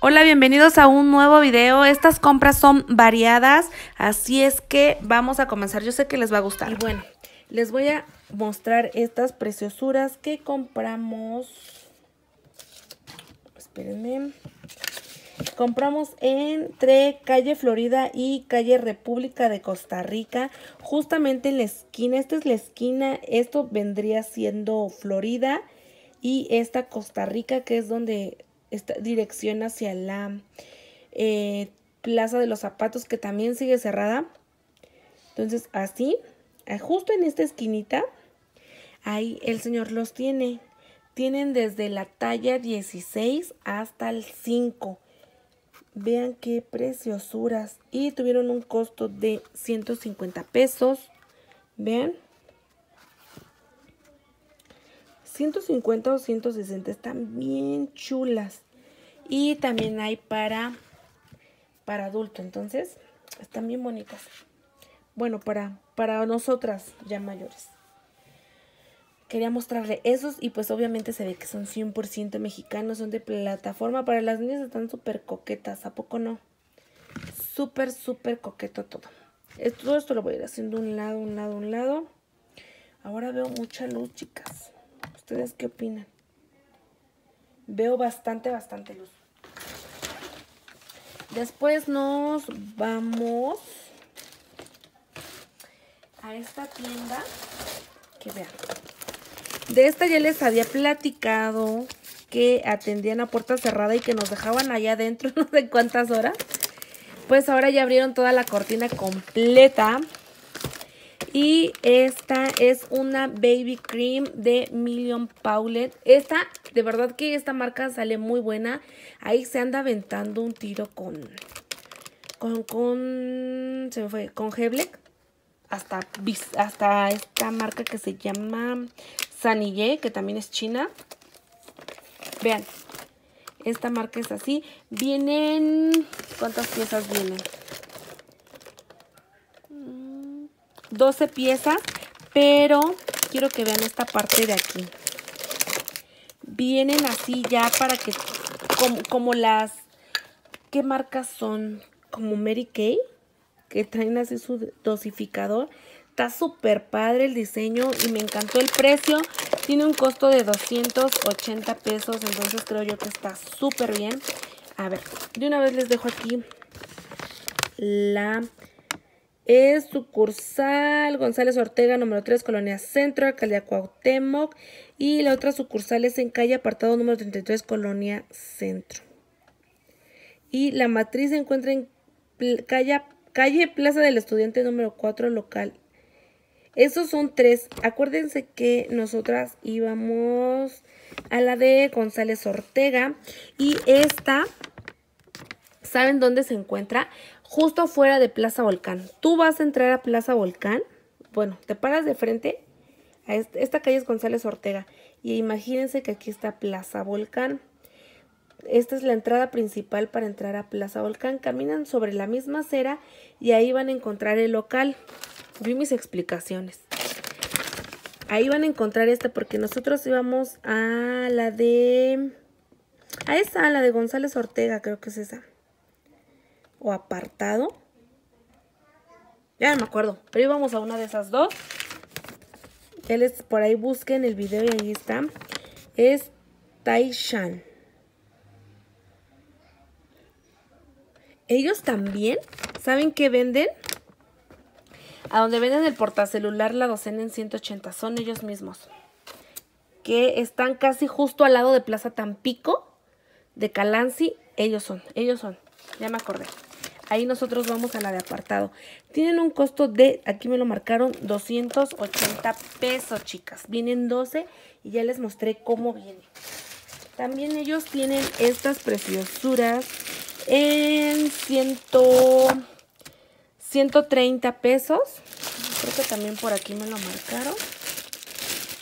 Hola, bienvenidos a un nuevo video. Estas compras son variadas, así es que vamos a comenzar. Yo sé que les va a gustar. Y bueno, les voy a mostrar estas preciosuras que compramos. Espérenme. Compramos entre calle Florida y calle República de Costa Rica, justamente en la esquina. Esta es la esquina, esto vendría siendo Florida y esta Costa Rica, que es donde esta dirección hacia la eh, Plaza de los Zapatos que también sigue cerrada. Entonces así, eh, justo en esta esquinita, ahí el señor los tiene. Tienen desde la talla 16 hasta el 5. Vean qué preciosuras. Y tuvieron un costo de 150 pesos. Vean. 150 o 160 están bien chulas. Y también hay para, para adulto, entonces están bien bonitas. Bueno, para, para nosotras ya mayores. Quería mostrarle esos y pues obviamente se ve que son 100% mexicanos, son de plataforma. Para las niñas están súper coquetas, ¿a poco no? Súper, súper coqueto todo. Todo esto lo voy a ir haciendo un lado, un lado, un lado. Ahora veo mucha luz, chicas. ¿Ustedes qué opinan? Veo bastante, bastante luz. Después nos vamos a esta tienda que vean. De esta ya les había platicado que atendían a puerta cerrada y que nos dejaban allá adentro no sé cuántas horas. Pues ahora ya abrieron toda la cortina completa y esta es una Baby Cream de Million Paulet. Esta, de verdad que esta marca sale muy buena. Ahí se anda aventando un tiro con... Con... con se me fue. Con Hebleck. Hasta, hasta esta marca que se llama Sanille, que también es china. Vean. Esta marca es así. Vienen... ¿Cuántas piezas vienen? 12 piezas, pero quiero que vean esta parte de aquí. Vienen así ya para que, como, las, ¿qué marcas son? Como Mary Kay, que traen así su dosificador. Está súper padre el diseño y me encantó el precio. Tiene un costo de 280 pesos, entonces creo yo que está súper bien. A ver, de una vez les dejo aquí la es sucursal González Ortega, número 3, Colonia Centro, Alcaldía Cuauhtémoc. Y la otra sucursal es en calle apartado número 33, Colonia Centro. Y la matriz se encuentra en calle, calle Plaza del Estudiante número 4, local. Esos son tres. Acuérdense que nosotras íbamos a la de González Ortega. Y esta, ¿saben dónde se encuentra? Justo afuera de Plaza Volcán. Tú vas a entrar a Plaza Volcán, bueno, te paras de frente, a esta calle es González Ortega, y imagínense que aquí está Plaza Volcán. Esta es la entrada principal para entrar a Plaza Volcán. Caminan sobre la misma acera y ahí van a encontrar el local. Vi mis explicaciones. Ahí van a encontrar esta porque nosotros íbamos a la de... A esa, a la de González Ortega, creo que es esa o apartado. Ya no me acuerdo, pero íbamos a una de esas dos. Él por ahí busquen el video y ahí está. Es Taishan. Ellos también, ¿saben qué venden? A donde venden el portacelular la docena en 180, son ellos mismos. Que están casi justo al lado de Plaza Tampico, de Calanci. Ellos son, ellos son, ya me acordé. Ahí nosotros vamos a la de apartado. Tienen un costo de, aquí me lo marcaron, 280 pesos, chicas. Vienen 12 y ya les mostré cómo viene. También ellos tienen estas preciosuras en 100, 130 pesos. Creo que también por aquí me lo marcaron.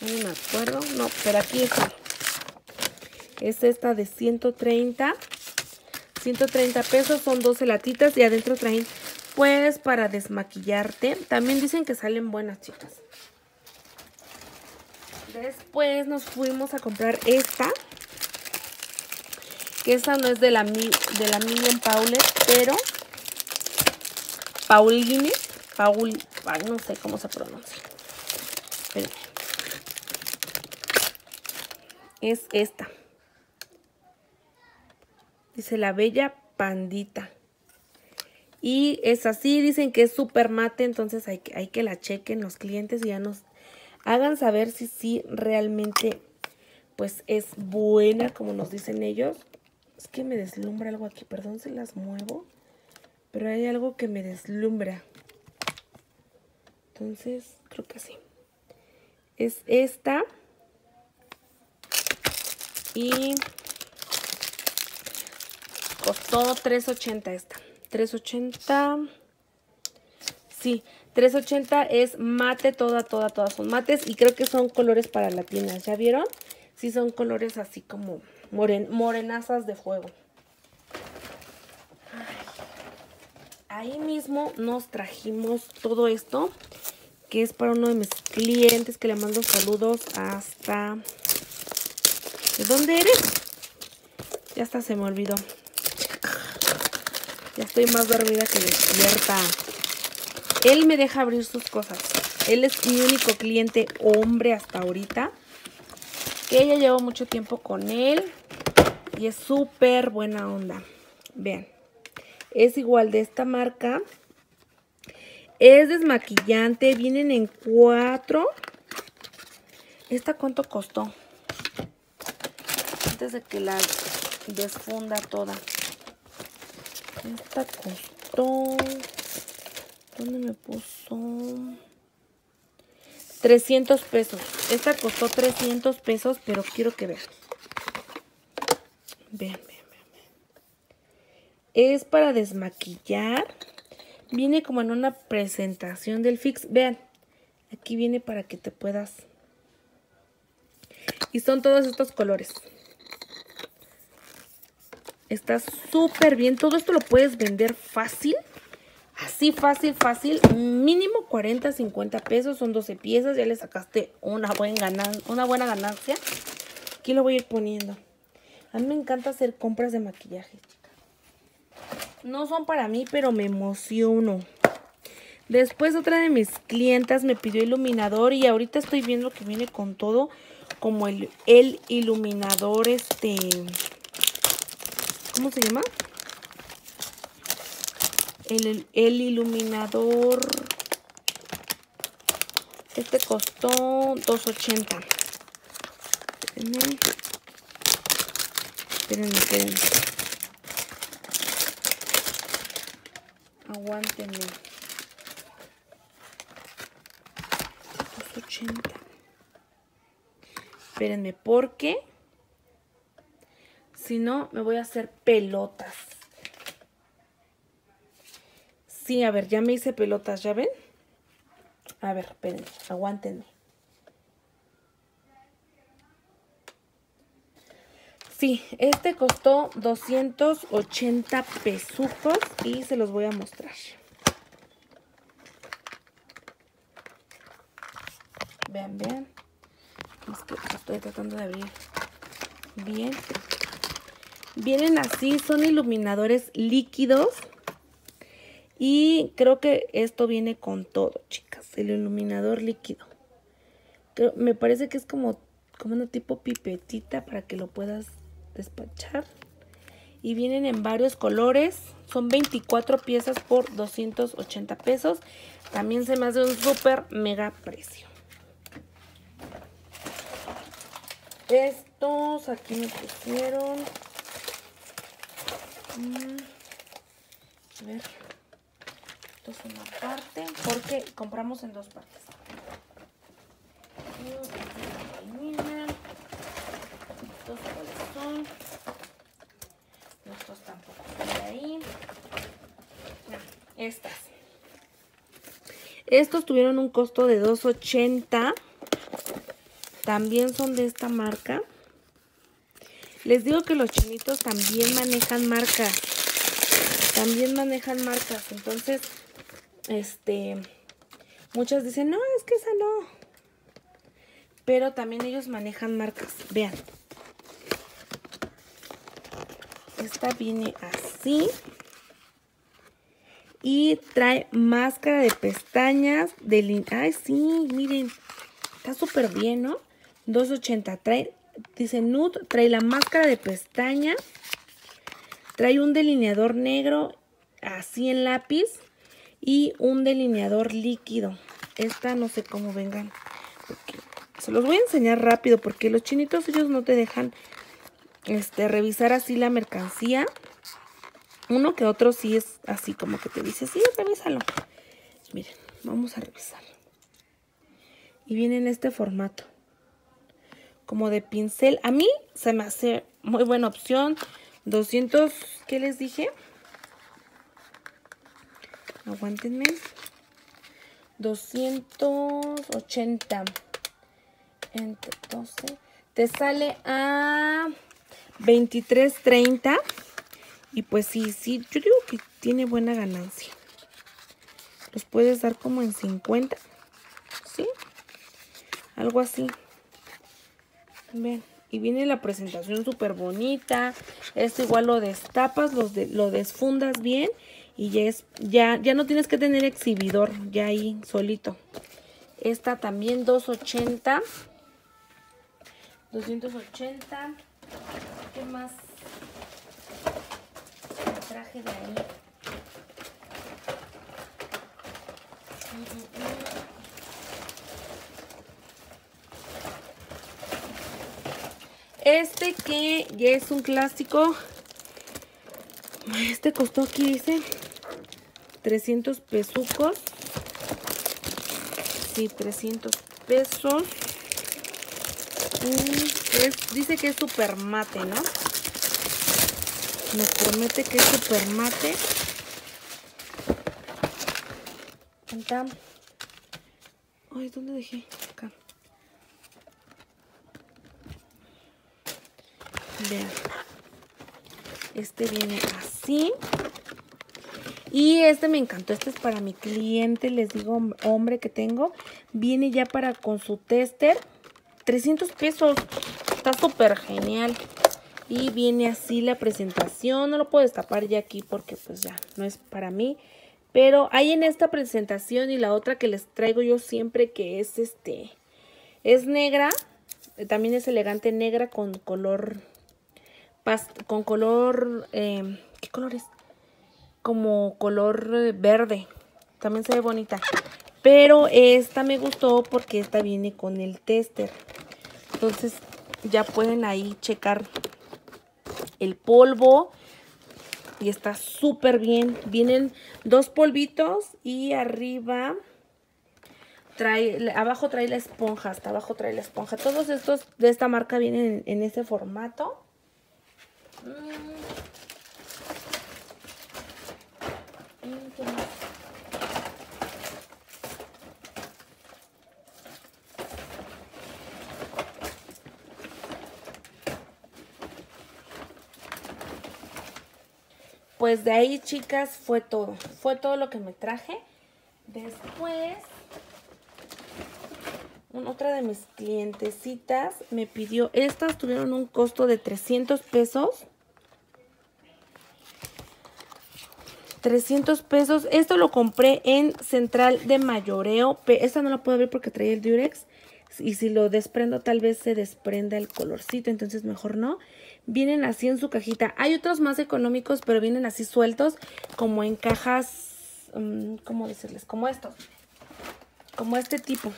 No me acuerdo. No, pero aquí está. Es esta de 130 130 pesos, son 12 latitas y adentro traen pues para desmaquillarte. También dicen que salen buenas chicas. Después nos fuimos a comprar esta. que esa no es de la, de la Million Paulette, pero Paul, no sé cómo se pronuncia. Es esta. Dice la bella pandita. Y es así, dicen que es súper mate, entonces hay que, hay que la chequen los clientes y ya nos hagan saber si sí realmente pues es buena, como nos dicen ellos. Es que me deslumbra algo aquí, perdón si las muevo, pero hay algo que me deslumbra. Entonces, creo que sí. Es esta. Y costó 3.80 esta. 3.80. Sí, 3.80 es mate, toda, toda, todas son mates. Y creo que son colores para latinas, ¿ya vieron? Sí, son colores así como moren, morenazas de fuego. Ahí mismo nos trajimos todo esto, que es para uno de mis clientes que le mando saludos hasta... ¿De dónde eres? Ya hasta se me olvidó. Ya estoy más dormida que despierta. Él me deja abrir sus cosas. Él es mi único cliente hombre hasta ahorita. Que ella llevo mucho tiempo con él. Y es súper buena onda. Vean. Es igual de esta marca. Es desmaquillante. Vienen en cuatro. ¿Esta cuánto costó? Antes de que la desfunda toda. Esta costó... ¿Dónde me puso? 300 pesos. Esta costó 300 pesos, pero quiero que vean. Vean, vean, vean. Es para desmaquillar. Viene como en una presentación del Fix. Vean, aquí viene para que te puedas... Y son todos estos colores. Está súper bien. Todo esto lo puedes vender fácil. Así fácil, fácil. Mínimo 40, 50 pesos. Son 12 piezas. Ya le sacaste una, una buena ganancia. Aquí lo voy a ir poniendo. A mí me encanta hacer compras de maquillaje, No son para mí, pero me emociono. Después otra de mis clientas me pidió iluminador y ahorita estoy viendo que viene con todo como el, el iluminador este ¿Cómo se llama? El, iluminador. Este costó 2.80. Espérenme. Espérenme, espérenme. Aguántenme. 2.80. Espérenme, ¿por qué? Si no, me voy a hacer pelotas. Sí, a ver, ya me hice pelotas, ¿ya ven? A ver, espérenme, aguántenme. Sí, este costó 280 pesucos y se los voy a mostrar. Vean, vean. Es que estoy tratando de abrir bien. Vienen así, son iluminadores líquidos. Y creo que esto viene con todo, chicas. El iluminador líquido. me parece que es como, como una tipo pipetita para que lo puedas despachar. Y vienen en varios colores. Son 24 piezas por 280 pesos. También se me hace un súper mega precio. Estos aquí me pusieron. A ver. Esto es una parte. Porque compramos en dos partes. Estos son. Estos tampoco de ahí. estas. Estos tuvieron un costo de 2.80. También son de esta marca. Les digo que los chinitos también manejan marcas. También manejan marcas. Entonces, este, muchas dicen, no, es que esa no. Pero también ellos manejan marcas. Vean. Esta viene así. Y trae máscara de pestañas de Ay, sí, miren. Está súper bien, ¿no? 2.80. Trae, dice nude, trae la máscara de pestañas. Trae un delineador negro, así en lápiz. Y un delineador líquido. Esta no sé cómo vengan. se los voy a enseñar rápido porque los chinitos ellos no te dejan este, revisar así la mercancía. Uno que otro sí es así como que te dice, sí, revísalo. Miren, vamos a revisarlo. Y viene en este formato. Como de pincel. A mí se me hace muy buena opción. 200, ¿qué les dije? Aguántenme. 280. Entonces, te sale a 23.30. Y pues sí, sí, yo digo que tiene buena ganancia. Los puedes dar como en 50. ¿Sí? Algo así. Y viene la presentación súper bonita. Esto igual lo destapas, lo, lo desfundas bien. Y ya, es, ya, ya no tienes que tener exhibidor. Ya ahí solito. Esta también 280. 280. ¿Qué más? traje de ahí. Este que ya es un clásico. Este costó aquí, dice, 300 pesucos. Sí, 300 pesos. dice que es super mate, ¿no? Nos promete que es super mate. Ay, ¿dónde dejé? Acá. Vean. Este viene así. Y este me encantó. Este es para mi cliente, les digo, hombre que tengo. Viene ya para con su tester. 300 pesos. Está súper genial. Y viene así la presentación. No lo puedo destapar ya aquí porque pues ya no es para mí. Pero hay en esta presentación y la otra que les traigo yo siempre que es este. Es negra. También es elegante negra con color. Con color. Eh, ¿Qué color es? Como color verde. También se ve bonita. Pero esta me gustó porque esta viene con el tester. Entonces ya pueden ahí checar el polvo. Y está súper bien. Vienen dos polvitos y arriba trae, abajo trae la esponja, hasta abajo trae la esponja. Todos estos de esta marca vienen en, ese formato. Pues de ahí, chicas, fue todo. Fue todo lo que me traje. Después, otra de mis clientecitas me pidió, estas tuvieron un costo de 300 pesos. 300 pesos. Esto lo compré en Central de Mayoreo. Esta no la puedo ver porque trae el Durex. Y si lo desprendo tal vez se desprenda el colorcito. Entonces mejor no. Vienen así en su cajita. Hay otros más económicos, pero vienen así sueltos, como en cajas, um, ¿cómo decirles? Como estos. Como este tipo.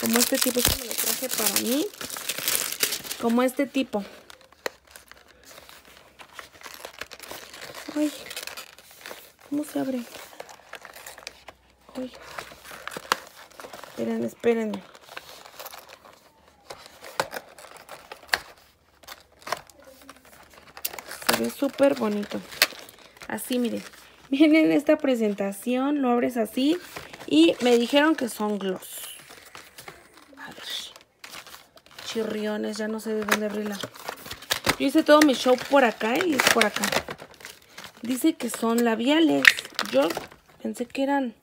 Como este tipo, esto me lo traje para mí. Como este tipo. Ay, ¿cómo se abre? Ay. Esperen, espérenme. Es súper bonito. Así, miren. Viene en esta presentación, lo abres así y me dijeron que son gloss. A ver. Chirriones, ya no sé de dónde abrirla. Yo hice todo mi show por acá y es por acá. Dice que son labiales. Yo pensé que eran...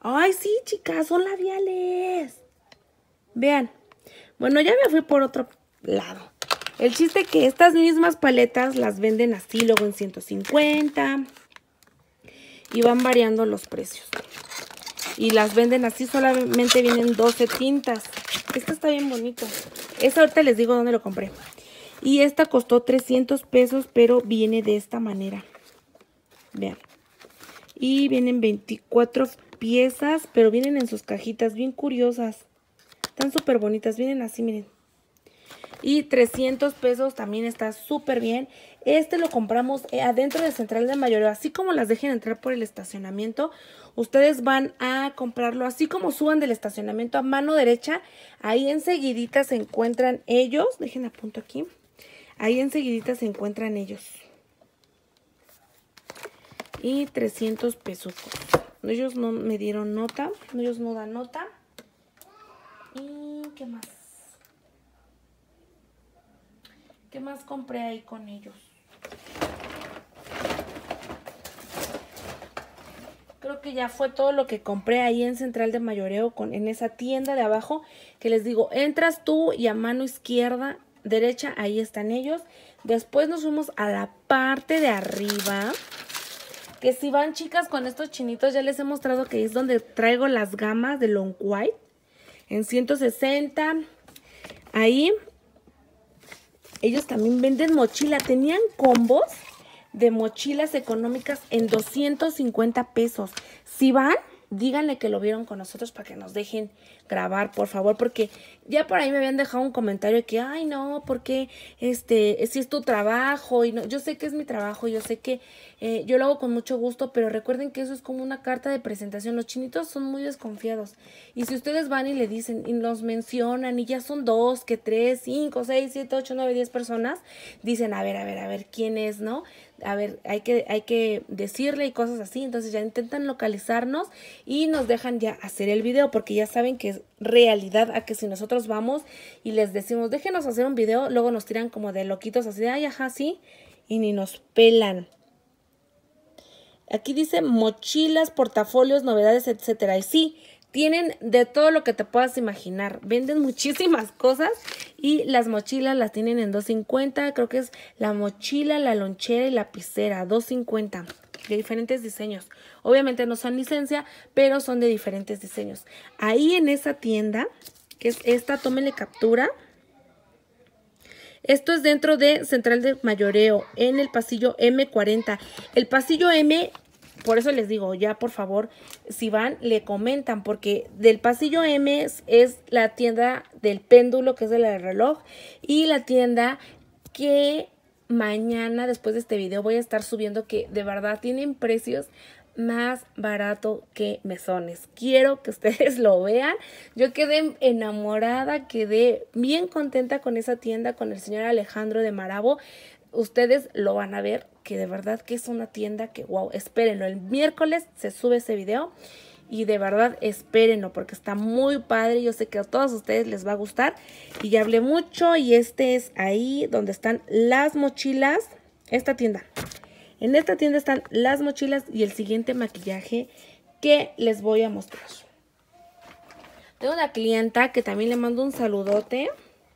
¡Ay, sí, chicas! Son labiales. Vean. Bueno, ya me fui por otro lado. El chiste que estas mismas paletas las venden así, luego en 150. Y van variando los precios. Y las venden así, solamente vienen 12 tintas. Esta está bien bonito. Esta ahorita les digo dónde lo compré. Y esta costó 300 pesos, pero viene de esta manera. Vean. Y vienen 24 piezas, pero vienen en sus cajitas bien curiosas. Están súper bonitas, vienen así, miren. Y 300 pesos también está súper bien. Este lo compramos eh, adentro de Central de Mayoreo. Así como las dejen entrar por el estacionamiento, ustedes van a comprarlo. Así como suban del estacionamiento a mano derecha, ahí enseguidita se encuentran ellos. Dejen a punto aquí. Ahí enseguidita se encuentran ellos. Y 300 pesos. Ellos no me dieron nota. Ellos no dan nota. ¿Y qué más? ¿Qué más compré ahí con ellos? Creo que ya fue todo lo que compré ahí en Central de Mayoreo, con, en esa tienda de abajo, que les digo, entras tú y a mano izquierda, derecha, ahí están ellos. Después nos fuimos a la parte de arriba, que si van chicas con estos chinitos, ya les he mostrado que es donde traigo las gamas de Long White, en 160, ahí ellos también venden mochila. Tenían combos de mochilas económicas en 250 pesos. Si van, díganle que lo vieron con nosotros para que nos dejen grabar, por favor, porque ya por ahí me habían dejado un comentario de que, ay, no, porque este, si es tu trabajo, y no, yo sé que es mi trabajo, yo sé que eh, yo lo hago con mucho gusto, pero recuerden que eso es como una carta de presentación. Los chinitos son muy desconfiados. Y si ustedes van y le dicen y los mencionan y ya son dos, que tres, cinco, seis, siete, ocho, nueve, diez personas, dicen, a ver, a ver, a ver, ¿quién es, no? a ver, hay que, hay que decirle y cosas así. Entonces ya intentan localizarnos y nos dejan ya hacer el video porque ya saben que es realidad a que si nosotros vamos y les decimos, déjenos hacer un video, luego nos tiran como de loquitos así de, ay, ajá, sí, y ni nos pelan. Aquí dice mochilas, portafolios, novedades, etcétera. Y sí, tienen de todo lo que te puedas imaginar. Venden muchísimas cosas y las mochilas las tienen en 2.50. Creo que es la mochila, la lonchera y la lapicera. 2.50 de diferentes diseños. Obviamente no son licencia, pero son de diferentes diseños. Ahí en esa tienda, que es esta, tómenle captura. Esto es dentro de Central de Mayoreo, en el pasillo M40. El pasillo M por eso les digo, ya por favor, si van, le comentan, porque del pasillo M es, la tienda del péndulo, que es del reloj, y la tienda que mañana, después de este video, voy a estar subiendo que de verdad tienen precios más barato que mesones. Quiero que ustedes lo vean. Yo quedé enamorada, quedé bien contenta con esa tienda, con el señor Alejandro de Marabo. Ustedes lo van a ver que de verdad que es una tienda que, wow, espérenlo. El miércoles se sube ese video y de verdad espérenlo porque está muy padre. Yo sé que a todos ustedes les va a gustar y ya hablé mucho y este es ahí donde están las mochilas, esta tienda. En esta tienda están las mochilas y el siguiente maquillaje que les voy a mostrar. Tengo una clienta que también le mando un saludote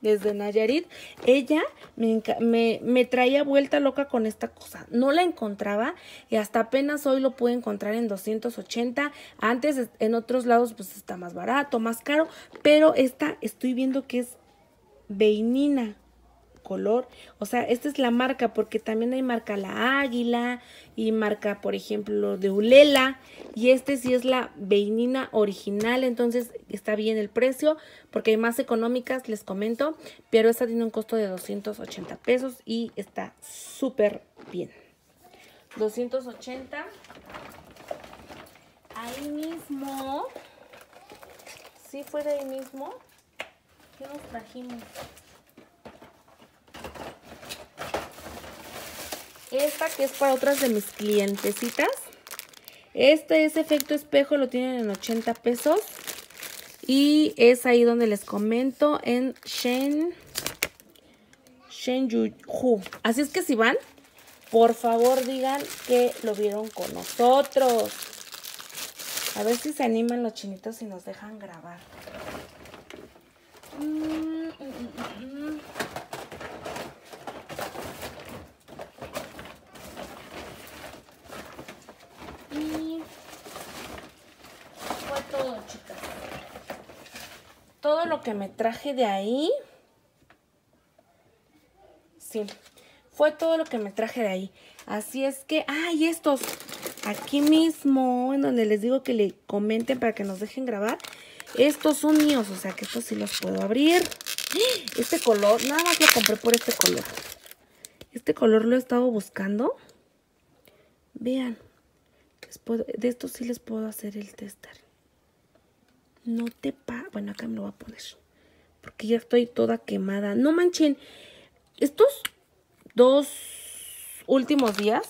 desde Nayarit, ella me, me, traía vuelta loca con esta cosa. No la encontraba y hasta apenas hoy lo pude encontrar en 280. Antes en otros lados pues está más barato, más caro, pero esta estoy viendo que es Beinina color. O sea, esta es la marca porque también hay marca La Águila y marca, por ejemplo, de Ulela. Y este sí es la Beinina original, entonces está bien el precio porque hay más económicas, les comento. Pero esta tiene un costo de 280 pesos y está súper bien. 280. Ahí mismo. Sí, fue de ahí mismo. ¿Qué nos trajimos? Esta que es para otras de mis clientecitas. Este es efecto espejo, lo tienen en 80 pesos. Y es ahí donde les comento en Shen, Yu Así es que si van, por favor digan que lo vieron con nosotros. A ver si se animan los chinitos y nos dejan grabar. Mm, mm, mm, lo que me traje de ahí. Sí, fue todo lo que me traje de ahí. Así es que, ay, estos, aquí mismo, en donde les digo que le comenten para que nos dejen grabar. Estos son míos, o sea que estos sí los puedo abrir. Este color, nada más lo compré por este color. Este color lo he estado buscando. Vean, de estos sí les puedo hacer el tester. No te pa... Bueno, acá me lo voy a poner. Porque ya estoy toda quemada. No manchen. Estos dos últimos días.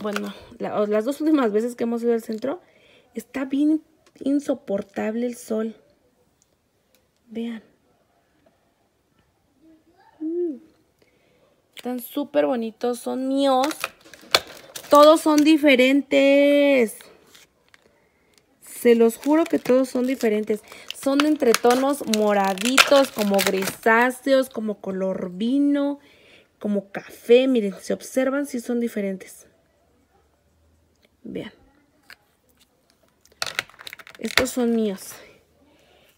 Bueno, las dos últimas veces que hemos ido al centro. Está bien insoportable el sol. Vean. Mm. Están súper bonitos. Son míos. Todos son diferentes. Se los juro que todos son diferentes. Son entre tonos moraditos, como grisáceos, como color vino, como café. Miren, si observan, sí son diferentes. Vean. Estos son míos.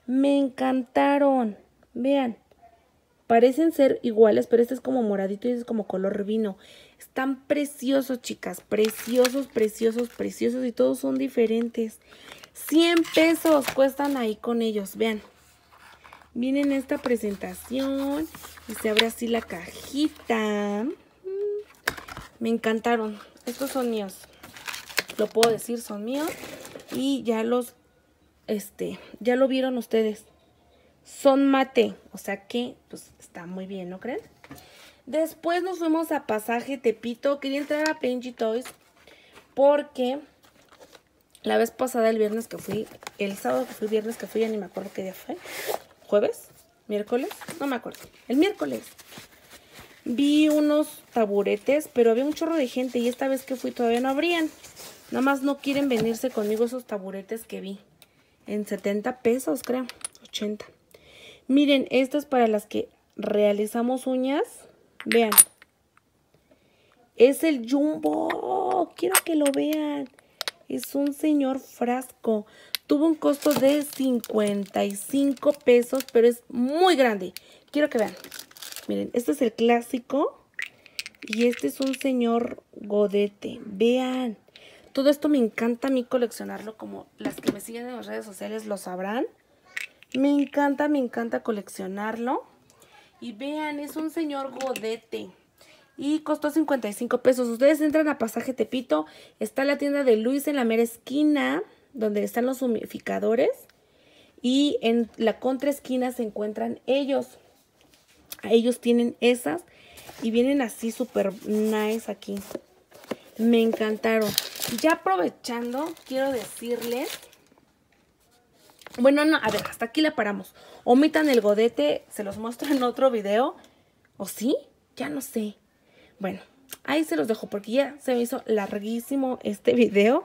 Me encantaron. Vean. Parecen ser iguales, pero este es como moradito y este es como color vino. Están preciosos, chicas. Preciosos, preciosos, preciosos. Y todos son diferentes. 100 pesos cuestan ahí con ellos. Vean. Vienen esta presentación. Y se abre así la cajita. Me encantaron. Estos son míos. Lo puedo decir, son míos. Y ya los, este, ya lo vieron ustedes son mate. O sea que, pues, está muy bien, ¿no creen? Después nos fuimos a Pasaje Tepito. Quería entrar a Penji Toys porque la vez pasada, el viernes que fui, el sábado que fui, viernes que fui, ya ni me acuerdo qué día fue. ¿Jueves? ¿Miércoles? No me acuerdo. El miércoles. Vi unos taburetes, pero había un chorro de gente y esta vez que fui todavía no abrían. Nada más no quieren venirse conmigo esos taburetes que vi. En 70 pesos, creo. 80. Miren, esto es para las que realizamos uñas. Vean. Es el Jumbo. Quiero que lo vean. Es un señor frasco. Tuvo un costo de 55 pesos, pero es muy grande. Quiero que vean. Miren, este es el clásico. Y este es un señor godete. Vean. Todo esto me encanta a mí coleccionarlo, como las que me siguen en las redes sociales lo sabrán. Me encanta, me encanta coleccionarlo. Y vean, es un señor godete. Y costó 55 pesos. Ustedes entran a Pasaje Tepito. Está la tienda de Luis en la mera esquina. Donde están los humidificadores. Y en la contra esquina se encuentran ellos. Ellos tienen esas. Y vienen así súper nice aquí. Me encantaron. Ya aprovechando, quiero decirles bueno, no, a ver, hasta aquí la paramos. Omitan el godete, se los muestro en otro video. ¿O sí? Ya no sé. Bueno, ahí se los dejo porque ya se me hizo larguísimo este video.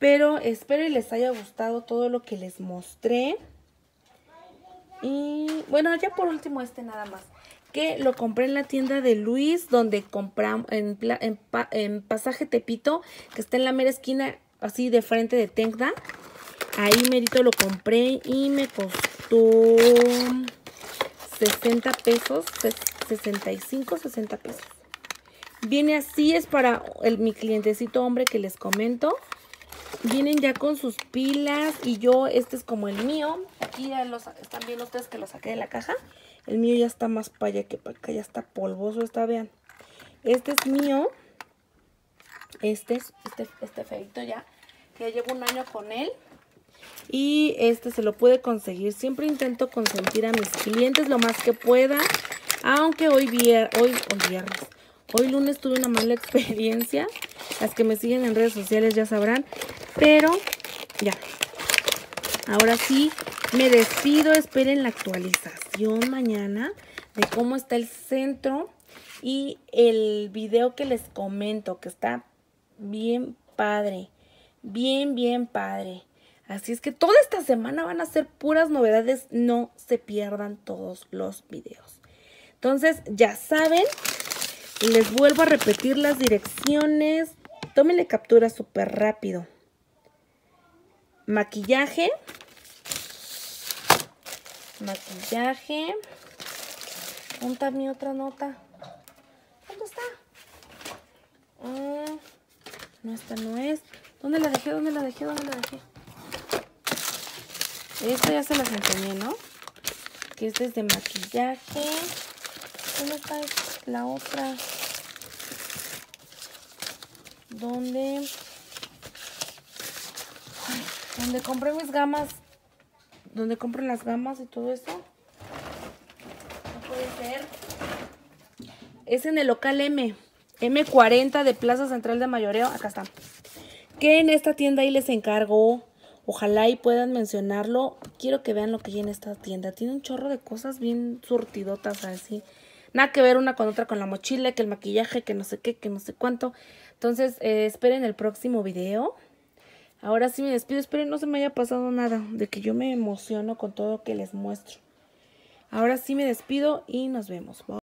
Pero espero y les haya gustado todo lo que les mostré. Y bueno, ya por último este nada más. Que lo compré en la tienda de Luis, donde compramos en, Pasaje Tepito, que está en la mera esquina, así de frente de Tengda. Ahí merito lo compré y me costó 60 pesos, 65, 60 pesos. Viene así, es para el, mi clientecito hombre que les comento. Vienen ya con sus pilas y yo, este es como el mío. Aquí ya están viendo ustedes que lo saqué de la caja. El mío ya está más para allá que para acá, ya está polvoso, está, vean. Este es mío. Este es, este, este feito ya, ya llevo un año con él. Y este se lo puede conseguir. Siempre intento consentir a mis clientes lo más que pueda. Aunque hoy, vier hoy, viernes, hoy lunes tuve una mala experiencia. Las que me siguen en redes sociales ya sabrán. Pero ya. Ahora sí, me despido. Esperen la actualización mañana de cómo está el centro. Y el video que les comento, que está bien padre. Bien, bien padre. Así es que toda esta semana van a ser puras novedades. No se pierdan todos los videos. Entonces, ya saben, les vuelvo a repetir las direcciones. Tómenle captura súper rápido. Maquillaje, maquillaje. ¿Dónde está mi otra nota? ¿Dónde está? Ah, no, esta no es. ¿Dónde la dejé? ¿Dónde la dejé? ¿Dónde la dejé? Esta ya se las enseñé, ¿no? Que este es de maquillaje. ¿Dónde está la otra? ¿Dónde? Ay, ¿Dónde compré mis gamas? ¿Dónde compro las gamas y todo eso? No puede ser. Es en el local M. M40 de Plaza Central de Mayoreo. Acá está. Que en esta tienda ahí les encargo. Ojalá y puedan mencionarlo. Quiero que vean lo que hay en esta tienda. Tiene un chorro de cosas bien surtidotas así. Nada que ver una con otra con la mochila, que el maquillaje, que no sé qué, que no sé cuánto. Entonces, eh, esperen el próximo video. Ahora sí me despido. Esperen no se me haya pasado nada. De que yo me emociono con todo lo que les muestro. Ahora sí me despido y nos vemos. Bye.